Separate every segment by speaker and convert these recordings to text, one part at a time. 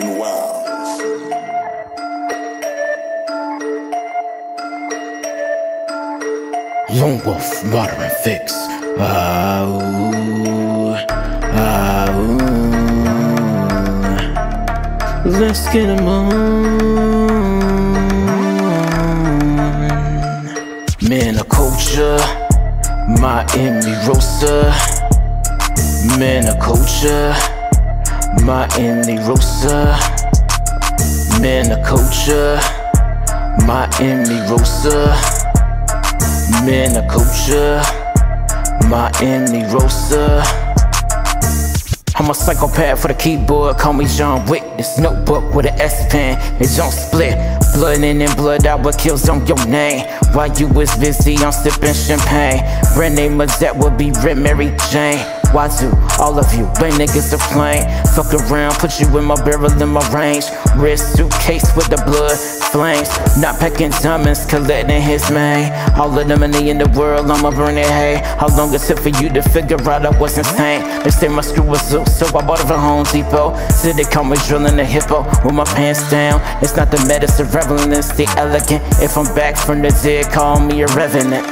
Speaker 1: and wild. Lone Wolf, Modern Fix. Ah, ooh, ah, ooh. Let's get him on. Manaculture, my Emmy Rosa. culture culture, Miami Rosa. Culture, Miami Rosa. Man of culture, Miami Rosa. I'm a psychopath for the keyboard, call me John Wick. This notebook with an S pen, it don't split. Blood in and blood out, what kills on your name. While you was busy, I'm sipping champagne. Brand name that would be Red Mary Jane. Why do all of you bang niggas to plane? Fuck around, put you in my barrel in my range. Red suitcase with the blood flames. Not packing diamonds, collecting his man. All of the money in the world, I'ma burn it, hey. How long is it for you to figure out I was insane? They say my screw was loose, so I bought it from Home Depot. Said they call me drilling a hippo with my pants down. It's not the medicine reveling, it's the elegant. If I'm back from the dead, call me a revenant.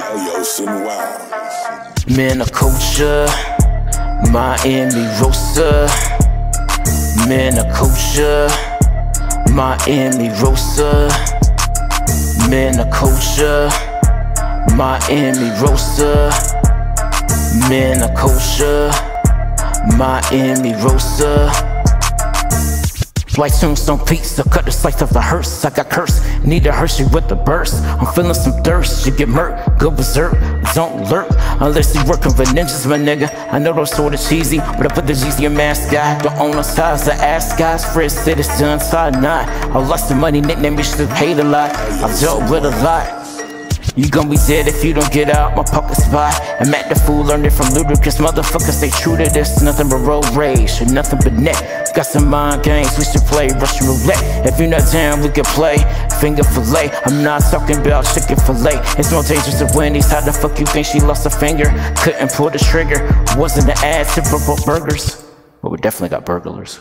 Speaker 1: Man of culture. Miami Rosa, Man of culture, Miami Rosa, Man of culture, Miami Rosa, Man of culture, Miami Rosa. White tombstone pizza, cut the slice of the hearse. I got cursed, need a Hershey with the burst. I'm feeling some thirst, you get murked, go berserk, don't lurk. Unless you working for ninjas, my nigga. I know those sorta cheesy, but I put the G's in your guy. Don't own no size, the ass guys, Fred citizen, side not. I lost the money, nickname, you should have paid a lot. I've dealt with a lot. You gon' be dead if you don't get out my pocket spot. I'm at the fool, learned it from Ludacris. Motherfuckers stay true to this. Nothing but road rage, and nothing but net. Got some mind games, we should play Russian roulette. If you're not down, we can play finger fillet. I'm not talking about chicken fillet. It's more dangerous than Wendy's. How the fuck you think she lost a finger? Couldn't pull the trigger. Wasn't the ad typical burgers, but we definitely got burglars.